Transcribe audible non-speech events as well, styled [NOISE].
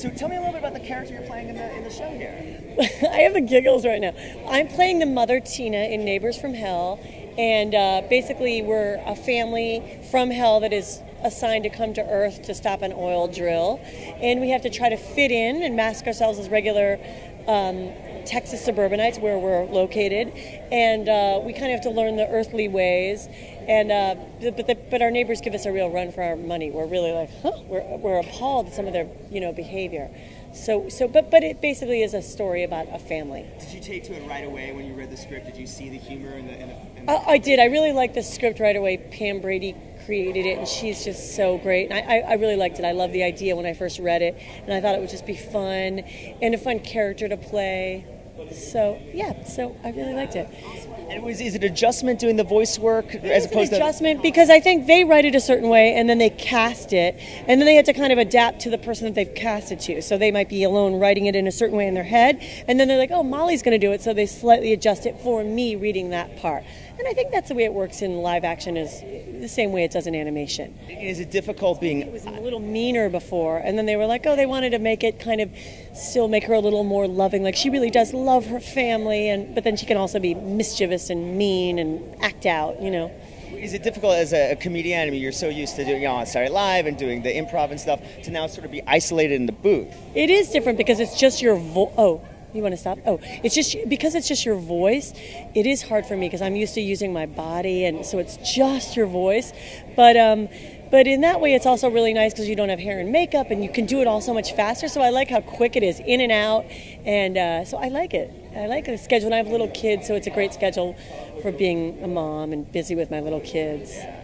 So tell me a little bit about the character you're playing in the in the show here. [LAUGHS] I have the giggles right now. I'm playing the mother Tina in Neighbors from Hell, and uh, basically we're a family from hell that is assigned to come to Earth to stop an oil drill, and we have to try to fit in and mask ourselves as regular. Um, Texas suburbanites, where we're located, and uh, we kind of have to learn the earthly ways. And uh, but, the, but our neighbors give us a real run for our money. We're really like, huh? We're, we're appalled at some of their you know behavior. So so but but it basically is a story about a family. Did you take to it right away when you read the script? Did you see the humor in the? In the, in the... I, I did. I really liked the script right away. Pam Brady created it, and she's just so great. And I, I, I really liked it. I loved the idea when I first read it, and I thought it would just be fun and a fun character to play. So yeah, so I really liked it. And was is it adjustment doing the voice work as It's opposed an to? adjustment because I think they write it a certain way and then they cast it and then they have to kind of adapt to the person that they've cast it to. So they might be alone writing it in a certain way in their head and then they're like, oh, Molly's going to do it, so they slightly adjust it for me reading that part. And I think that's the way it works in live action is the same way it does in animation. Is it difficult being? It was a little meaner before and then they were like, oh, they wanted to make it kind of still make her a little more loving. Like she really does love her family and but then she can also be mischievous and mean and act out, you know. Is it difficult as a, a comedian? I mean, you're so used to doing you know, on Saturday Live and doing the improv and stuff to now sort of be isolated in the booth. It is different because it's just your voice. oh. You want to stop? Oh, it's just because it's just your voice. It is hard for me because I'm used to using my body, and so it's just your voice. But um, but in that way, it's also really nice because you don't have hair and makeup, and you can do it all so much faster. So I like how quick it is, in and out, and uh, so I like it. I like the schedule. And I have little kids, so it's a great schedule for being a mom and busy with my little kids.